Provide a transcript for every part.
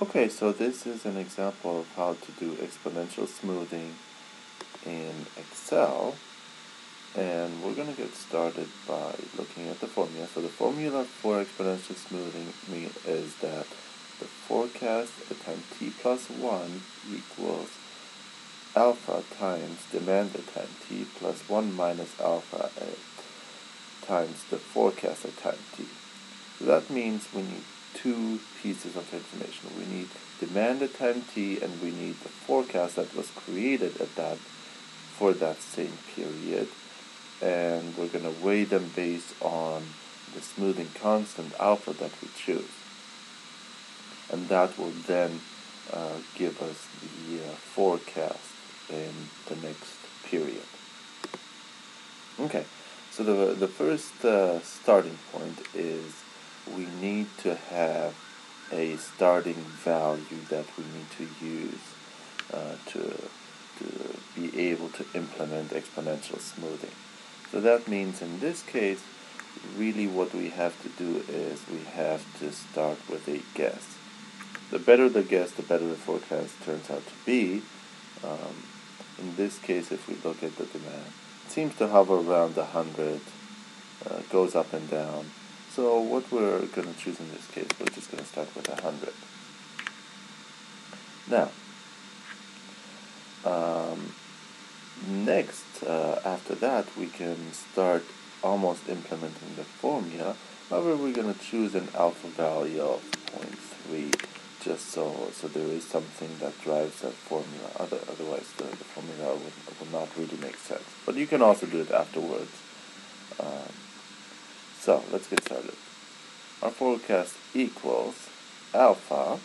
Okay, so this is an example of how to do exponential smoothing in Excel. And we're going to get started by looking at the formula. So the formula for exponential smoothing is that the forecast at time t plus 1 equals alpha times demand at time t plus 1 minus alpha at times the forecast at time t. So that means we need two pieces of information. We need demand at time t and we need the forecast that was created at that for that same period. And we're going to weigh them based on the smoothing constant alpha that we choose. And that will then uh, give us the uh, forecast in the next period. Okay, so the, the first uh, starting point is we need to have a starting value that we need to use uh, to, to be able to implement exponential smoothing. So that means in this case, really what we have to do is we have to start with a guess. The better the guess, the better the forecast turns out to be. Um, in this case, if we look at the demand, it seems to hover around 100, uh, goes up and down. So what we're going to choose in this case, we're just going to start with 100. Now, um, next, uh, after that, we can start almost implementing the formula. However, we're going to choose an alpha value of 0.3 just so so there is something that drives that formula. Other, otherwise, the, the formula will, would not really make sense. But you can also do it afterwards. Um, so let's get started. Our forecast equals alpha,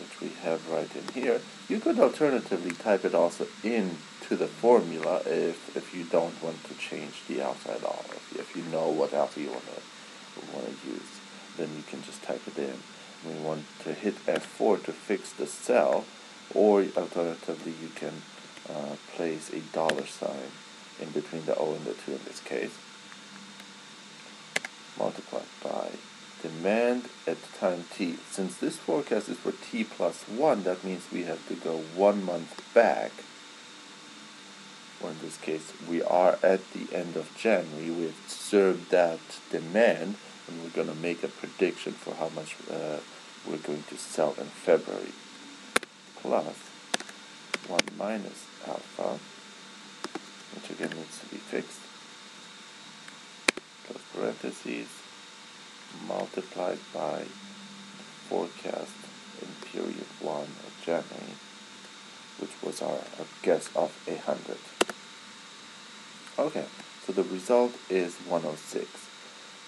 which we have right in here. You could alternatively type it also into the formula if, if you don't want to change the alpha at all. If, if you know what alpha you want to want to use, then you can just type it in. We want to hit F4 to fix the cell, or alternatively you can uh, place a dollar sign in between the O and the 2 in this case multiplied by demand at time t. Since this forecast is for t plus 1, that means we have to go one month back. Or in this case, we are at the end of January. We've served that demand, and we're going to make a prediction for how much uh, we're going to sell in February. Plus 1 minus alpha, which again needs to be fixed parentheses, multiplied by forecast in period 1 of January, which was our, guess of 100. Okay, so the result is 106.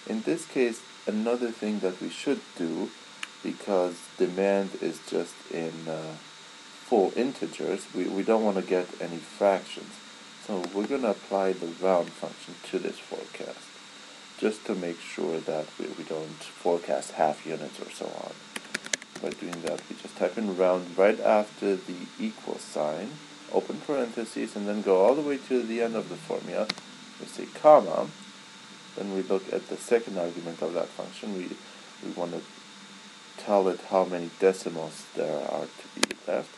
In this case, another thing that we should do, because demand is just in uh, full integers, we, we don't want to get any fractions. So we're going to apply the round function to this forecast just to make sure that we, we don't forecast half units or so on. By doing that, we just type in round right after the equal sign, open parentheses, and then go all the way to the end of the formula. We say comma, then we look at the second argument of that function. We, we want to tell it how many decimals there are to be left.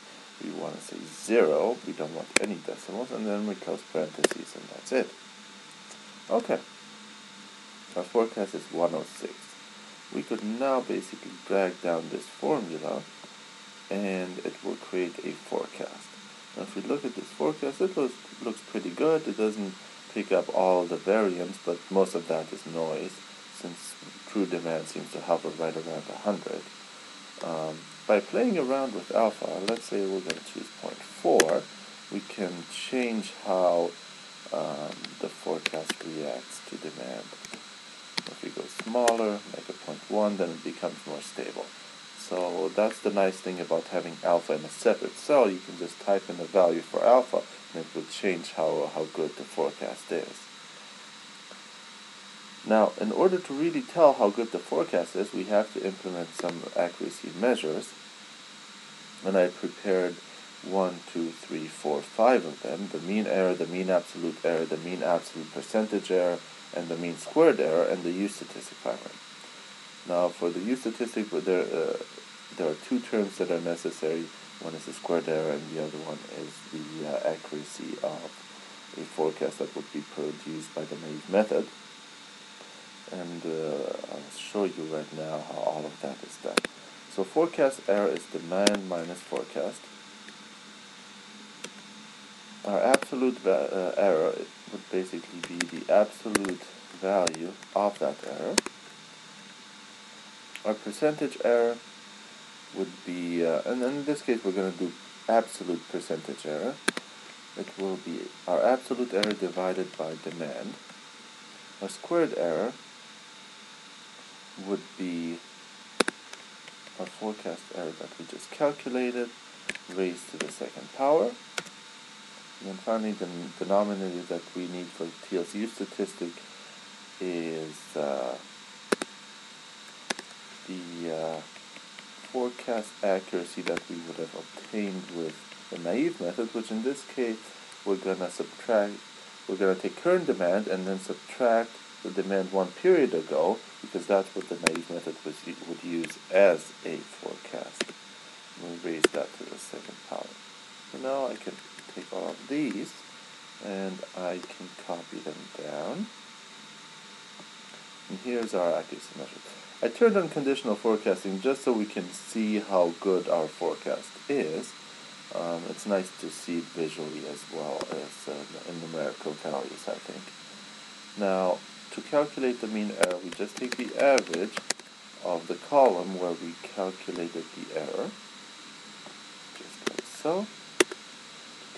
We want to say zero, we don't want any decimals, and then we close parentheses, and that's it. Okay. Our forecast is 106. We could now basically drag down this formula and it will create a forecast. Now if we look at this forecast, it looks, looks pretty good. It doesn't pick up all the variance, but most of that is noise since true demand seems to hover right around 100. Um, by playing around with alpha, let's say we're going to choose 0.4, we can change how um, the forecast reacts to demand. Smaller, make it 0.1, then it becomes more stable. So that's the nice thing about having alpha in a separate cell. You can just type in the value for alpha, and it will change how, how good the forecast is. Now, in order to really tell how good the forecast is, we have to implement some accuracy measures. And I prepared one, two, three, four, five of them. The mean error, the mean absolute error, the mean absolute percentage error, and the mean squared error and the U statistic finally. Now for the U statistic, there, uh, there are two terms that are necessary. One is the squared error, and the other one is the uh, accuracy of a forecast that would be produced by the naive method. And uh, I'll show you right now how all of that is done. So forecast error is demand minus forecast. Our absolute uh, error would basically be the absolute value of that error. Our percentage error would be, uh, and in this case we're going to do absolute percentage error. It will be our absolute error divided by demand. Our squared error would be our forecast error that we just calculated raised to the second power. And then finally the denominator that we need for the Theil's U statistic is uh, the uh, forecast accuracy that we would have obtained with the naive method, which in this case we're going to subtract, we're going to take current demand and then subtract the demand one period ago, because that's what the naive method was, would use as a forecast. We raise that to the second power. So now I can take all of these and I can copy them down. And here's our accuracy measure. I turned on conditional forecasting just so we can see how good our forecast is. Um, it's nice to see visually as well as uh, in numerical values, I think. Now, to calculate the mean error, we just take the average of the column where we calculated the error, just like so.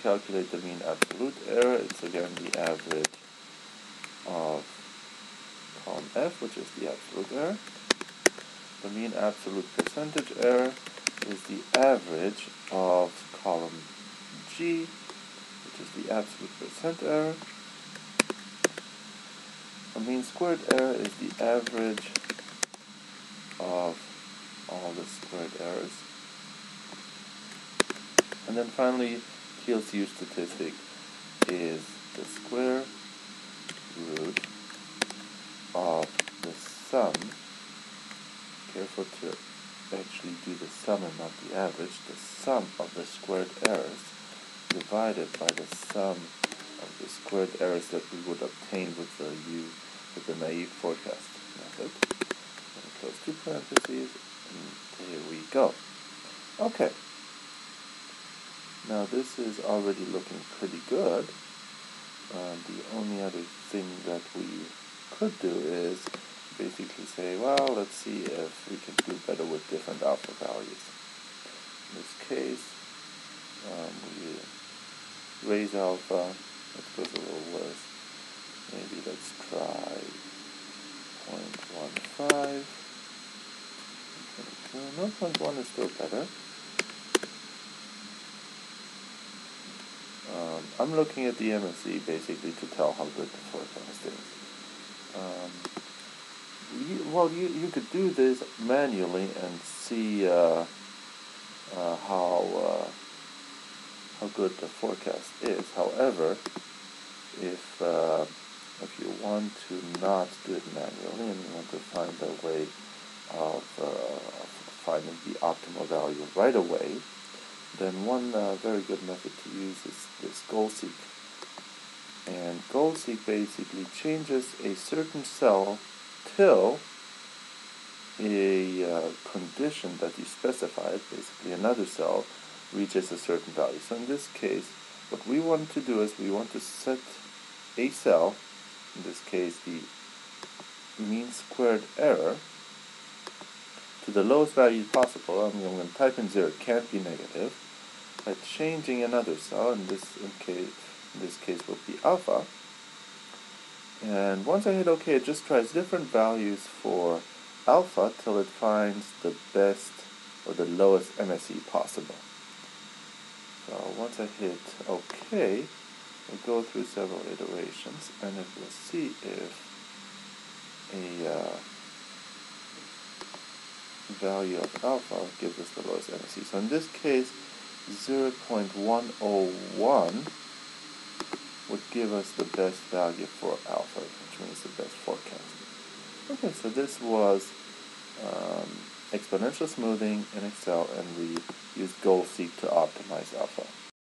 Calculate the mean absolute error, it's again the average of column F, which is the absolute error. The mean absolute percentage error is the average of column G, which is the absolute percent error. The mean squared error is the average of all the squared errors. And then finally, Theil's U statistic is the square root of the sum. Careful to actually do the sum and not the average. The sum of the squared errors divided by the sum of the squared errors that we would obtain with the u with the naive forecast method. Close two parentheses, and here we go. Okay. Now this is already looking pretty good. Uh, the only other thing that we could do is basically say, well, let's see if we can do better with different alpha values. In this case, um, we raise alpha, let's go a little worse. Maybe let's try 0.15. No, 0.1 is still better. Um, I'm looking at the MSE basically to tell how good the forecast is. Um, you, well, you, you could do this manually and see uh, uh, how uh, how good the forecast is. However, if uh, if you want to not do it manually and you want to find a way of, uh, of finding the optimal value right away, then one uh, very good method to use is this goal seek. And goal seek basically changes a certain cell till a uh, condition that you specified, basically another cell, reaches a certain value. So in this case, what we want to do is we want to set a cell in this case the mean squared error to the lowest value possible. I'm going to type in 0, it can't be negative, by changing another cell, in this in case, in this case would be alpha. And once I hit OK, it just tries different values for alpha till it finds the best or the lowest MSE possible. So once I hit OK, We'll go through several iterations and it will see if a uh, value of alpha gives us the lowest MSE. So in this case, 0.101 would give us the best value for alpha, which means the best forecast. Okay, so this was um, exponential smoothing in Excel and we use GoalSeek to optimize alpha.